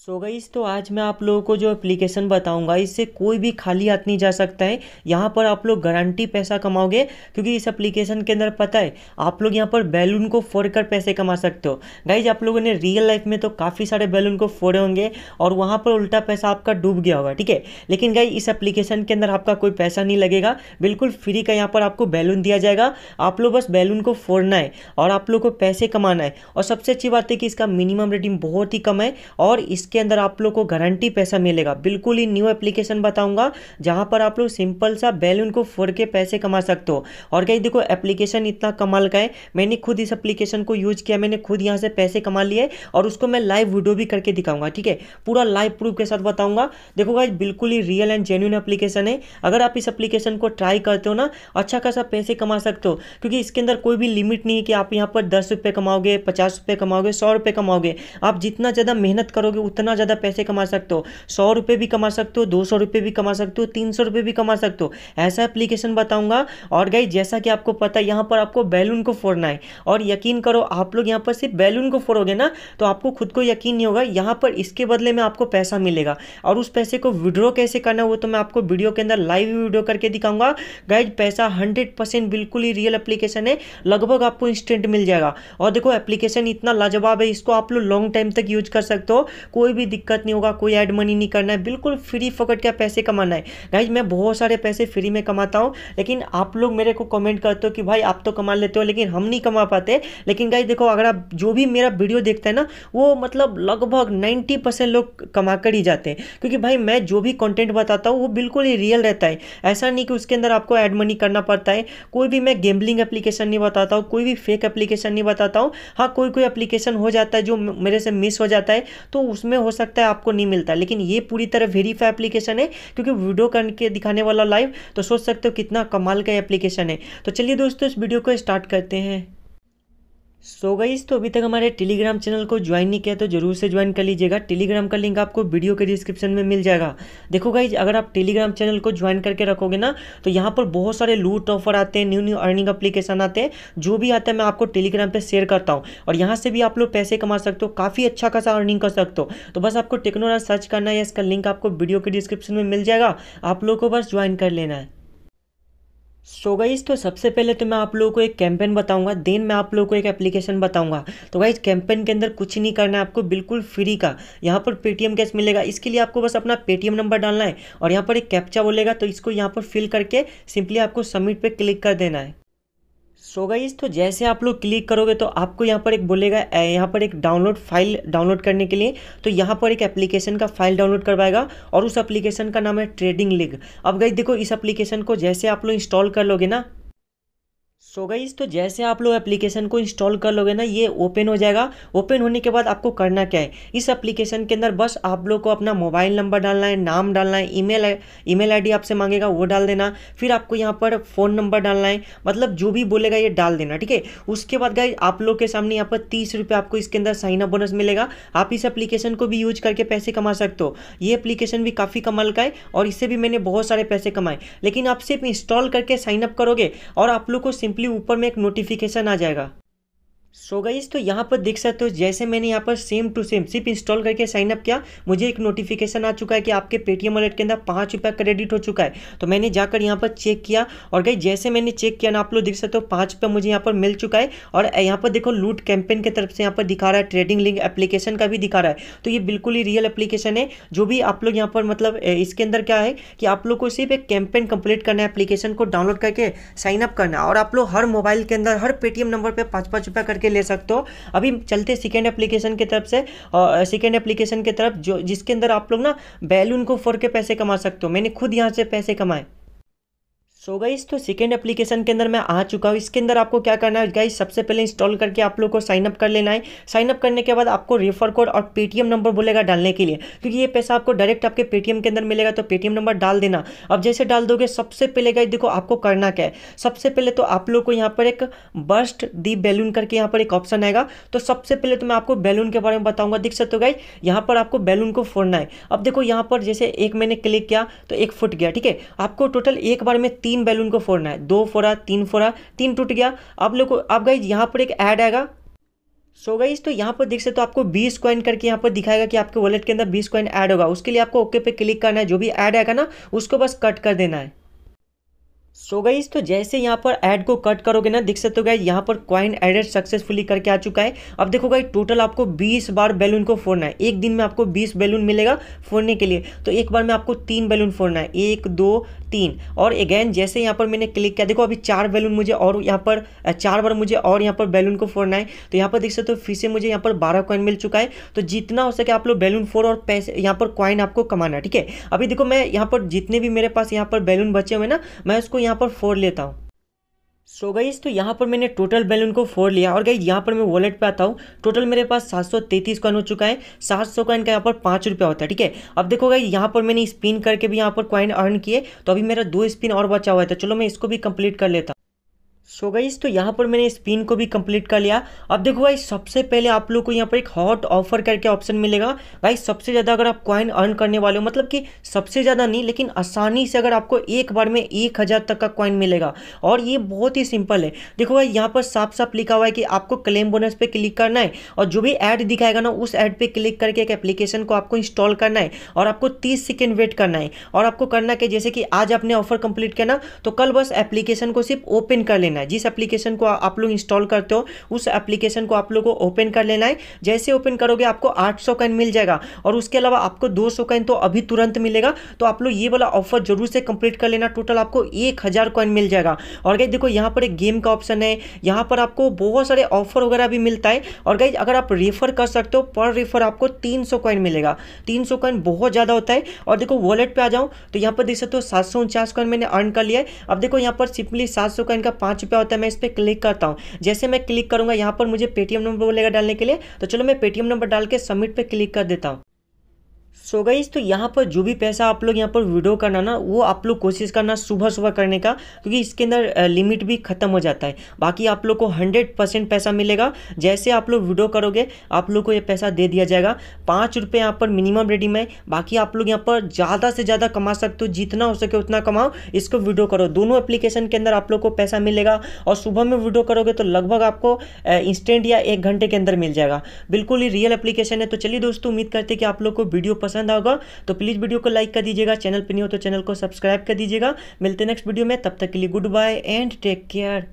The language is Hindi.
सो so गईस तो आज मैं आप लोगों को जो एप्लीकेशन बताऊँगा, इससे कोई भी खाली हाथ नहीं जा सकता है। यहाँ पर आप लोग गारंटी पैसा कमाओगे, क्योंकि इस एप्लीकेशन के अंदर पता है, आप लोग यहाँ पर बैलून को फोड़ कर पैसे कमा सकते हो। गाइज़ आप लोगों ने रियल लाइफ में तो काफ़ी सारे बैलून को फोड़े होंगे, और वहाँ पर उल्टा पैसा आपका डूब गया होगा, ठीक है? लेकिन गाई इस एप्लीकेशन के अंदर आपका कोई पैसा नहीं लगेगा। बिल्कुल फ्री का यहाँ पर आपको बैलून दिया जाएगा। आप लोग बस बैलून को फोड़ना है, और आप लोग को पैसे कमाना है। और सबसे अच्छी बात है कि इसका मिनिमम रेटिंग बहुत ही कम है, और इस इसके अंदर आप लोग को गारंटी पैसा मिलेगा। बिल्कुल ही न्यू एप्लीकेशन बताऊँगा, जहाँ पर आप लोग सिंपल सा बैलून को फोड़ के पैसे कमा सकते हो। और कहीं देखो एप्लीकेशन इतना कमाल का है। मैंने खुद इस एप्लीकेशन को यूज़ किया, मैंने खुद यहाँ से पैसे कमा लिए और उसको मैं लाइव वीडियो भी करके दिखाऊँगा, ठीक है? पूरा लाइव प्रूफ के साथ बताऊँगा। देखो भाई बिल्कुल ही रियल एंड जेन्यून एप्लीकेशन है। अगर आप इस एप्लीकेशन को ट्राई करते हो ना अच्छा खासा पैसे कमा सकते हो, क्योंकि इसके अंदर कोई भी लिमिट नहीं है कि आप यहाँ पर दस रुपये कमाओगे, पचास रुपये कमाओगे, सौ रुपये कमाओगे। आप जितना ज़्यादा मेहनत करोगे, उतना उतना ज़्यादा पैसे कमा सकते हो, सौ रुपये भी कमा सकते हो, दो सौ रुपये भी कमा सकते हो, तीन सौ रुपये भी कमा सकते हो। ऐसा एप्लीकेशन बताऊँगा। और गाई जैसा कि आपको पता है, यहाँ पर आपको बैलून को फोड़ना है। और यकीन करो, आप लोग यहाँ पर सिर्फ़ बैलून को फोड़ोगे ना तो आपको खुद को यकीन नहीं होगा, यहाँ पर इसके बदले में आपको पैसा मिलेगा। और उस पैसे को विड्रॉ कैसे करना वो तो मैं आपको वीडियो के अंदर लाइव वीडियो करके दिखाऊँगा। गाइज़ पैसा हंड्रेड परसेंट बिल्कुल ही रियल एप्लीकेशन है। लगभग आपको इंस्टेंट मिल जाएगा। और देखो एप्लीकेशन इतना लाजवाब है, इसको आप लोग लॉन्ग टाइम तक यूज़ कर सकते हो। कोई भी दिक्कत नहीं होगा, कोई ऐड मनी नहीं करना है, बिल्कुल फ्री फोकट का पैसे कमाना है। गाइज़ मैं बहुत सारे पैसे फ्री में कमाता हूँ, लेकिन आप लोग मेरे को कमेंट करते हो कि भाई आप तो कमा लेते हो, लेकिन हम नहीं कमा पाते। लेकिन गाइज़ देखो, अगर आप जो भी मेरा वीडियो देखते हैं ना, वो मतलब लगभग नाइन्टी परसेंट लोग कमा कर ही जाते हैं। क्योंकि भाई, मैं जो भी कंटेंट बताता हूँ, वो बिल्कुल ही रियल रहता है। ऐसा नहीं कि उसके अंदर आपको ऐड मनी करना पड़ता है। कोई भी मैं गेमलिंग एप्लीकेशन नहीं बताता हूँ, कोई भी फेक एप्लीकेशन नहीं बताता हूँ। हाँ कोई कोई एप्लीकेशन हो जाता है जो मेरे से मिस हो जाता है तो उसमें हो सकता है आपको नहीं मिलता। लेकिन ये पूरी तरह वेरीफाई एप्लीकेशन है, क्योंकि वीडियो करके दिखाने वाला लाइव तो सोच सकते हो कितना कमाल का एप्लीकेशन है। तो चलिए दोस्तों, इस वीडियो को स्टार्ट करते हैं। सो गाइस तो अभी तक हमारे टेलीग्राम चैनल को ज्वाइन नहीं किया तो ज़रूर से ज्वाइन कर लीजिएगा। टेलीग्राम का लिंक आपको वीडियो के डिस्क्रिप्शन में मिल जाएगा। देखो गाइज़ अगर आप टेलीग्राम चैनल को ज्वाइन करके रखोगे ना तो यहाँ पर बहुत सारे लूट ऑफ़र आते हैं न्यू न्यू अर्निंग अप्लीकेशन आते हैं। जो भी आता है मैं आपको टेलीग्राम पर शेयर करता हूँ। और यहाँ से भी आप लोग पैसे कमा सकते हो, काफ़ी अच्छा खासा अर्निंग कर सकते हो। तो बस आपको टेक्नोलॉजी सर्च करना है, इसका लिंक आपको वीडियो के डिस्क्रिप्शन में मिल जाएगा। आप लोग को बस ज्वाइन कर लेना है। सो गाइज़ तो सबसे पहले तो मैं आप लोगों को एक कैंपेन बताऊँगा। देन मैं आप लोगों को एक एप्लीकेशन बताऊँगा। तो गाइज़ कैंपेन के अंदर कुछ नहीं करना है आपको, बिल्कुल फ्री का। यहाँ पर पेटीएम कैश मिलेगा। इसके लिए आपको बस अपना पेटीएम नंबर डालना है। और यहाँ पर एक कैप्चा बोलेगा तो इसको यहाँ पर फिल करके सिंपली आपको सबमिट पर क्लिक कर देना है। सो गाइज़ तो जैसे आप लोग क्लिक करोगे तो आपको यहाँ पर एक बोलेगा यहाँ पर एक डाउनलोड फ़ाइल डाउनलोड करने के लिए तो यहाँ पर एक एप्लीकेशन का फ़ाइल डाउनलोड करवाएगा, और उस एप्लीकेशन का नाम है ट्रेडिंग लिग अब गाइज़ देखो, इस एप्लीकेशन को जैसे आप लोग इंस्टॉल कर लोगे ना सो गाइज़ तो जैसे आप लोग एप्लीकेशन को इंस्टॉल कर लोगे ना, ये ओपन हो जाएगा। ओपन होने के बाद आपको करना क्या है? इस एप्लीकेशन के अंदर बस आप लोग को अपना मोबाइल नंबर डालना है, नाम डालना है ईमेल ईमेल आईडी आपसे मांगेगा, वो डाल देना। फिर आपको यहाँ पर फ़ोन नंबर डालना है मतलब जो भी बोलेगा ये डाल देना, ठीक है? उसके बाद गाइज़ आप लोग के सामने यहाँ पर तीस रुपये आपको इसके अंदर साइन अप बोनस मिलेगा। आप इस एप्लीकेशन को भी यूज़ करके पैसे कमा सकते हो। ये एप्लीकेशन भी काफ़ी कमाल का है और इससे भी मैंने बहुत सारे पैसे कमाए। लेकिन आप सिर्फ़ इंस्टॉल करके साइन अप करोगे और आप लोग को सिंपली ऊपर में एक नोटिफिकेशन आ जाएगा। सो so गाइज़ तो यहाँ पर देख सकते हो, जैसे मैंने यहाँ पर सेम टू सेम सिर्फ़ इंस्टॉल करके साइन अप किया, मुझे एक नोटिफिकेशन आ चुका है कि आपके पेटीएम वॉलेट के अंदर पाँच रुपया क्रेडिट हो चुका है। तो मैंने जाकर यहाँ पर चेक किया और गई जैसे मैंने चेक किया ना, आप लोग देख सकते हो, पाँच रुपया मुझे यहाँ पर मिल चुका है और यहाँ पर देखो लूट कैंपेन की तरफ़ से यहाँ पर दिखा रहा है ट्रेडिंग लिंक एप्लीकेशन का भी दिखा रहा है। तो ये बिल्कुल ही रियल एप्लीकेशन है, जो भी आप लोग यहाँ पर मतलब इसके अंदर क्या है कि आप लोग को सिर्फ़ एक कैंपेन कंप्लीट करना है एप्लीकेशन को डाउनलोड करके साइन अप करना है। और आप लोग हर मोबाइल के अंदर, हर पेटीएम नंबर पर पाँच पाँच रुपया ले सकते हो। अभी चलते सेकेंड एप्लीकेशन की तरफ़ से सेकेंड एप्लीकेशन की तरफ़ जो, जिसके अंदर आप लोग ना बैलून को फोड़ के पैसे कमा सकते हो। मैंने खुद यहाँ से पैसे कमाए। सो गाइस तो सेकेंड एप्लीकेशन के अंदर मैं आ चुका हूँ। इसके अंदर आपको क्या करना है? गाइस सबसे पहले इंस्टॉल करके आप लोग को साइन अप कर लेना है। साइन अप करने के बाद आपको रेफर कोड और पेटीएम नंबर बोलेगा डालने के लिए। क्योंकि ये पैसा आपको डायरेक्ट आपके पेटीएम के अंदर मिलेगा तो पेटीएम नंबर डाल देना। अब जैसे डाल दोगे, सबसे पहले गाइस देखो आपको करना क्या है। सबसे पहले तो आप लोग को यहाँ पर एक बस्ट दी बैलून करके यहाँ पर एक ऑप्शन आएगा। तो सबसे पहले तो मैं आपको बैलून के बारे में बताऊँगा। दिख सकते हो गाइस यहाँ पर आपको बैलून को फोड़ना है। अब देखो यहाँ पर जैसे एक मैंने क्लिक किया तो एक फुट गया, ठीक है? आपको टोटल एक बार में तीन बैलून को फोड़ना है। दो फोड़ा, तीन फोड़ा, तीन टूट गया। आप लोग को अब गाइज़ यहाँ पर एक ऐड आएगा। सो गई तो यहाँ पर देख सकते हो आपको 20 कॉइन करके यहाँ पर दिखाएगा कि आपके वॉलेट के अंदर 20 कॉइन ऐड होगा। उसके लिए आपको ओके पे क्लिक करना है। जो भी ऐड आएगा ना, उसको बस कट कर देना है। सो so गई तो जैसे यहाँ पर ऐड को कट करोगे ना, देख सकते हो गई यहाँ पर कॉइन एडेड सक्सेसफुली करके आ चुका है। अब देखो गई टोटल आपको 20 बार बैलून को फोड़ना है। एक दिन में आपको 20 बैलून मिलेगा फोड़ने के लिए। तो एक बार में आपको तीन बैलून फोड़ना है। एक, दो तीन। और अगेन जैसे यहाँ पर मैंने क्लिक किया, देखो अभी चार बैलून मुझे और यहाँ पर चार बार मुझे और यहाँ पर बैलून को फोड़ना है। तो यहाँ पर देख सकते हो, फिर से मुझे यहाँ पर बारह कॉइन मिल चुका है। तो जितना हो सके आप लोग बैलून फोड़ और पैसे, यहाँ पर कॉइन आपको कमाना ठीक है? अभी देखो मैं यहाँ पर जितने भी मेरे पास यहाँ पर बैलून बचे हुए ना, मैं उसको यहाँ पर फोड़ लेता हूँ। सो गई तो यहाँ पर मैंने टोटल बैलून को फोड़ लिया और गई यहाँ पर मैं वॉलेट पे आता हूँ। टोटल मेरे पास सात सौ तैतीस कॉइन हो चुका है। सात सौ कॉइन का यहाँ पर पाँच रुपया होता है, ठीक है? अब देखो गई यहाँ पर मैंने स्पिन करके भी यहाँ पर कॉइन अर्न किए तो अभी मेरा दो स्पिन और बचा हुआ था तो चलो मैं इसको भी कंप्लीट कर लेता सो गाइस तो यहाँ पर मैंने स्पिन को भी कंप्लीट कर लिया। अब देखो गाइस सबसे पहले आप लोग को यहाँ पर एक हॉट ऑफ़र करके ऑप्शन मिलेगा। गाइस सबसे ज़्यादा अगर आप कॉइन अर्न करने वाले हो मतलब कि सबसे ज़्यादा नहीं, लेकिन आसानी से अगर आपको एक बार में एक हज़ार तक का कॉइन मिलेगा। और ये बहुत ही सिंपल है। देखो भाई, यहाँ पर साफ़ साफ़ लिखा हुआ है कि आपको क्लेम बोनस पे क्लिक करना है। और जो भी ऐड दिखाएगा ना, उस ऐड पर क्लिक करके एक एप्लीकेशन को आपको इंस्टॉल करना है। और आपको तीस सेकेंड वेट करना है। और आपको करना कि जैसे कि आज आपने ऑफ़र कंप्लीट किया ना तो कल बस एप्लीकेशन को सिर्फ़ ओपन कर लेना है। जिस एप्लीकेशन को आप लोग इंस्टॉल करते हो, उस एप्लीकेशन को आप लोग को ओपन कर लेना है। जैसे ओपन करोगे, आपको आठ सौ कैन मिल जाएगा और उसके अलावा आपको दो सौ कैन तो अभी तुरंत मिलेगा। तो आप लोग ये वाला ऑफ़र ज़रूर से कंप्लीट कर लेना। टोटल आपको एक हज़ार कॉइन मिल जाएगा। और गई देखो, यहाँ पर एक गेम का ऑप्शन है। यहाँ पर आपको बहुत सारे ऑफ़र वगैरह भी मिलता है। और गई अगर आप रेफर कर सकते हो पर रेफर आपको तीन सौ कॉइन मिलेगा। तीन सौ कॉइन बहुत ज़्यादा होता है। और देखो वॉलेट पर आ जाऊँ तो यहाँ पर देख सकते हो, सात सौ उनचास कॉइन मैंने अर्न कर लिया है। अब देखो, यहाँ पर सिंपली सात सौ कॉइन का पाँच रुपया होता है, मैं इस पर क्लिक करता हूँ। जैसे मैं क्लिक करूँगा, यहाँ पर मुझे पेटीएम नंबर बोलेगा डालने के लिए तो चलो मैं पेटीएम नंबर डाल के सबमिट पर क्लिक कर देता हूँ। सो so गई तो यहाँ पर जो भी पैसा आप लोग यहाँ पर वीडियो करना ना, वो आप लोग कोशिश करना सुबह सुबह करने का, क्योंकि इसके अंदर लिमिट भी खत्म हो जाता है। बाकी आप लोग को हंड्रेड परसेंट पैसा मिलेगा। जैसे आप लोग वीडियो करोगे, आप लोग को ये पैसा दे दिया जाएगा। पाँच रुपये यहाँ पर मिनिमम रेडीम है बाकी आप लोग यहाँ पर ज़्यादा से ज़्यादा कमा सकते हो, जितना हो सके उतना कमाओ, इसको वीडियो करो। दोनों एप्लीकेशन के अंदर आप लोग को पैसा मिलेगा और सुबह में वीडियो करोगे तो लगभग आपको इंस्टेंट या एक घंटे के अंदर मिल जाएगा। बिल्कुल ही रियल एप्लीकेशन है। तो चलिए दोस्तों, उम्मीद करते कि आप लोग को वीडियो पसंद होगा तो प्लीज़ वीडियो को लाइक कर दीजिएगा चैनल पर नहीं हो तो चैनल को सब्सक्राइब कर दीजिएगा। मिलते नेक्स्ट वीडियो में, तब तक के लिए good bye and take care